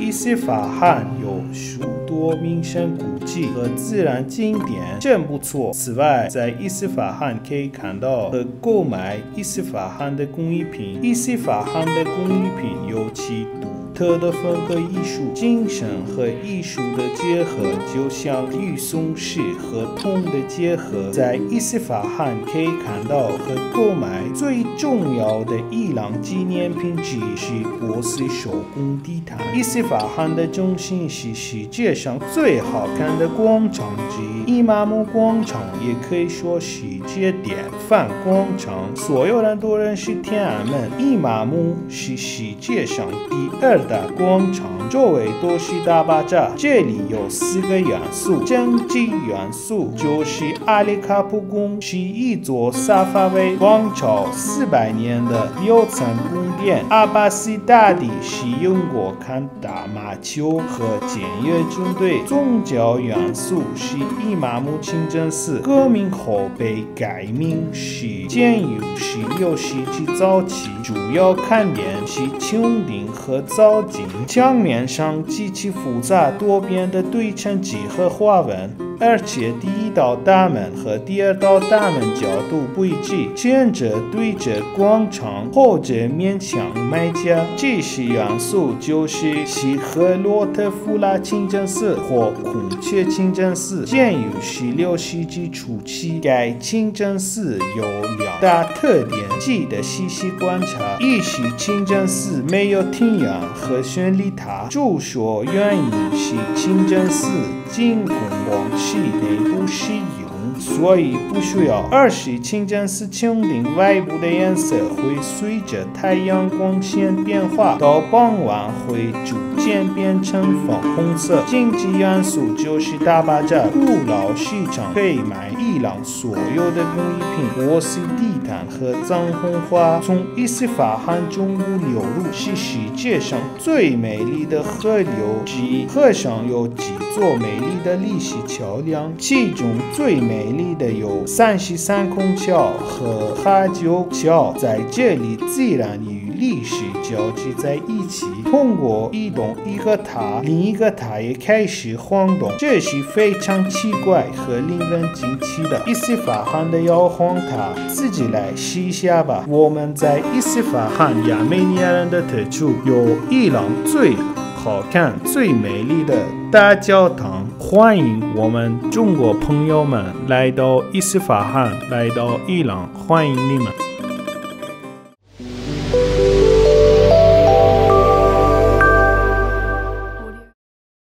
伊斯法罕有许多名胜古迹和自然景点，真不错。此外，在伊斯法罕可以看到和购买伊斯法罕的工艺品。伊斯法罕的工艺品尤其多特的风格艺术精神和艺术的结合，就像玉松石和铜的结合。在伊斯法罕可以看到和购买最重要的伊朗纪念品之一是波斯手工地毯。伊斯法罕的中心是世界上最好看的广场之一，伊玛目广场也可以说世界典范广场。所有人都认识天安门，伊玛目是世界上第二的广场，周围都是大巴扎。这里有四个元素，经济元素就是阿里卡普宫是一座沙发为王朝四百年的六层宫殿。阿巴斯大帝是英国看大马球和检阅军队。宗教元素是伊玛目清真寺，革命后被改名是建于十六世纪早期。主要看点是穹顶和造藻井，墙面上极其复杂多变的对称几何花纹。而且第一道大门和第二道大门角度不一致，前者对着广场，后者面向卖家。这些元素就是西和洛特夫拉清真寺或孔雀清真寺，建于十六世纪初期。该清真寺有两大特点，记得细细观察。一是清真寺没有庭院和宣礼塔，主说原因是清真寺仅供往期内部使用，所以不需要。二是清真寺穹顶外部的颜色会随着太阳光线变化，到傍晚会逐渐变成粉红色。经济元素就是大巴扎，古老市场可以买伊朗所有的工艺品，波斯地毯和藏红花从伊斯法罕中部流入，是世界上最美丽的河流之一。河上有几座美丽的历史桥梁，其中最美丽的有三十三孔桥和哈九桥，在这里自然与历史交织在一起。通过移动一个塔，另一个塔也开始晃动，这是非常奇怪和令人惊奇的。伊斯法罕的摇晃塔，自己来试一下吧。我们在伊斯法罕亚美尼亚人的特处，有伊朗最好看、最美丽的大教堂。欢迎我们中国朋友们来到伊斯法罕，来到伊朗，欢迎你们。